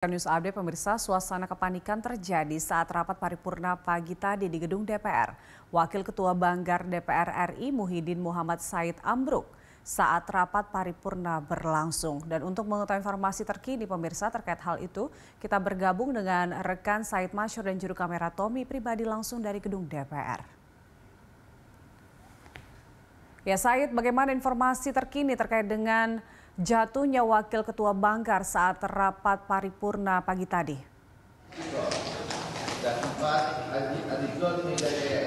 News Update pemirsa, suasana kepanikan terjadi saat rapat paripurna pagi tadi di gedung DPR. Wakil Ketua Banggar DPR RI Muhyiddin Muhammad Said Ambruk saat rapat paripurna berlangsung. Dan untuk mengetahui informasi terkini pemirsa terkait hal itu, kita bergabung dengan rekan Said Masyur dan juru kamera Tommy pribadi langsung dari gedung DPR. Ya Said, bagaimana informasi terkini terkait dengan jatuhnya Wakil Ketua Banggar saat rapat paripurna pagi tadi.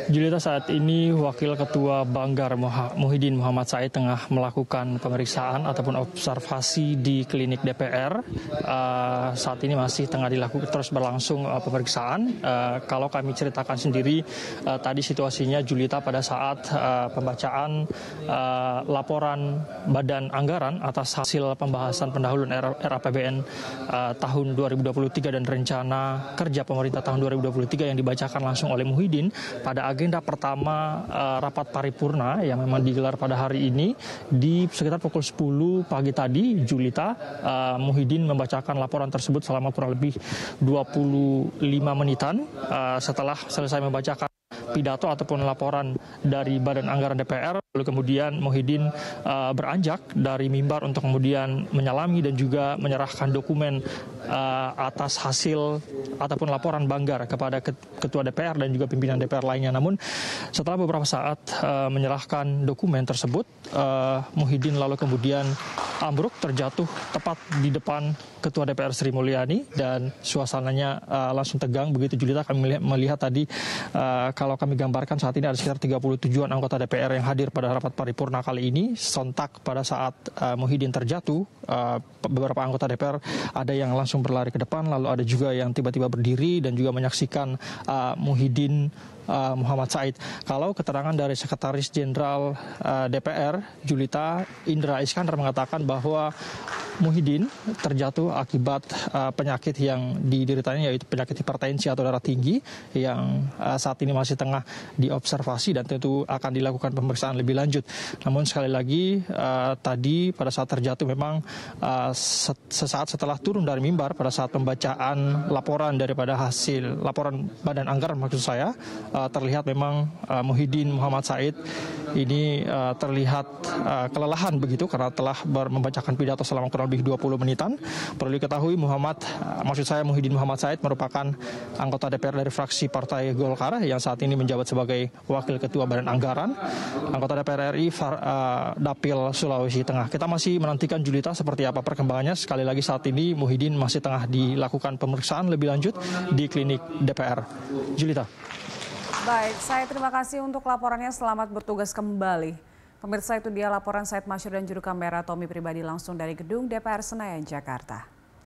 Julita saat ini Wakil Ketua Banggar Muhyiddin Muhammad Said tengah melakukan pemeriksaan ataupun observasi di klinik DPR. Uh, saat ini masih tengah dilakukan terus berlangsung uh, pemeriksaan. Uh, kalau kami ceritakan sendiri uh, tadi situasinya Julita pada saat uh, pembacaan uh, laporan Badan Anggaran atas hasil pembahasan pendahuluan RAPBN uh, tahun 2023 dan rencana kerja pemerintah tahun 2023 2023 yang dibacakan langsung oleh Muhyiddin pada agenda pertama uh, rapat paripurna yang memang digelar pada hari ini di sekitar pukul 10 pagi tadi Julita uh, Muhyiddin membacakan laporan tersebut selama kurang lebih 25 menitan uh, setelah selesai membacakan pidato ataupun laporan dari Badan Anggaran DPR. Lalu kemudian Muhyiddin uh, beranjak dari mimbar untuk kemudian menyalami dan juga menyerahkan dokumen uh, atas hasil ataupun laporan Banggar kepada Ketua DPR dan juga pimpinan DPR lainnya. Namun setelah beberapa saat uh, menyerahkan dokumen tersebut, uh, Muhyiddin lalu kemudian ambruk terjatuh tepat di depan Ketua DPR Sri Mulyani dan suasananya uh, langsung tegang. Begitu Julita kami melihat, melihat tadi uh, kalau kami gambarkan saat ini ada sekitar 37-an anggota DPR yang hadir pada rapat paripurna kali ini. Sontak pada saat uh, Muhyiddin terjatuh, uh, beberapa anggota DPR ada yang langsung berlari ke depan, lalu ada juga yang tiba-tiba berdiri dan juga menyaksikan uh, Muhyiddin uh, Muhammad Said. Kalau keterangan dari Sekretaris Jenderal DPR, Julita Indra Iskandar mengatakan bahwa bahwa Muhyiddin terjatuh akibat uh, penyakit yang dideritanya yaitu penyakit hipertensi atau darah tinggi yang uh, saat ini masih tengah diobservasi dan tentu akan dilakukan pemeriksaan lebih lanjut. Namun sekali lagi uh, tadi pada saat terjatuh memang uh, sesaat setelah turun dari mimbar pada saat pembacaan laporan daripada hasil laporan Badan Anggaran maksud saya uh, terlihat memang uh, Muhyiddin Muhammad Said ini uh, terlihat uh, kelelahan begitu karena telah membacakan pidato selama kurang lebih 20 menitan. Perlu diketahui Muhammad, uh, maksud saya Muhyiddin Muhammad Said merupakan anggota DPR dari fraksi Partai Golkar yang saat ini menjabat sebagai Wakil Ketua Badan Anggaran, anggota DPR RI Far, uh, Dapil Sulawesi Tengah. Kita masih menantikan Julita seperti apa perkembangannya. Sekali lagi saat ini Muhyiddin masih tengah dilakukan pemeriksaan lebih lanjut di klinik DPR. Julita. Baik, saya terima kasih untuk laporannya. Selamat bertugas kembali. Pemirsa itu dia laporan Said Masyur dan juru kamera Tommy pribadi langsung dari gedung DPR Senayan, Jakarta.